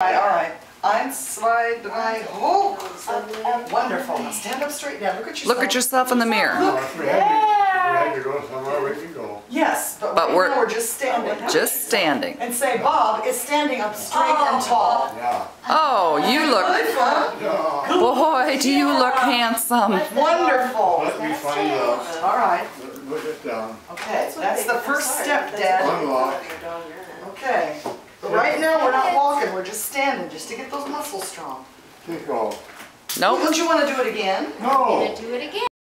All right, eins, slide drei, hoch. Wonderful. Now stand up straight. Now look at yourself. Look at yourself in the mirror. Well, if we had to, we had to go somewhere, we could go. Yes, but, But right we're- we're just standing. Just standing. And say, Bob is standing up straight and oh. tall. Yeah. Oh, you look, Yeah. boy, do you look handsome. Wonderful. Let me find out. All right. Put it down. Okay, that's the first step, Dad. Unlock. Okay. But right now, we're not walking, we're just standing, just to get those muscles strong. Take off. Nope. Don't you want to do it again? No. Do it again.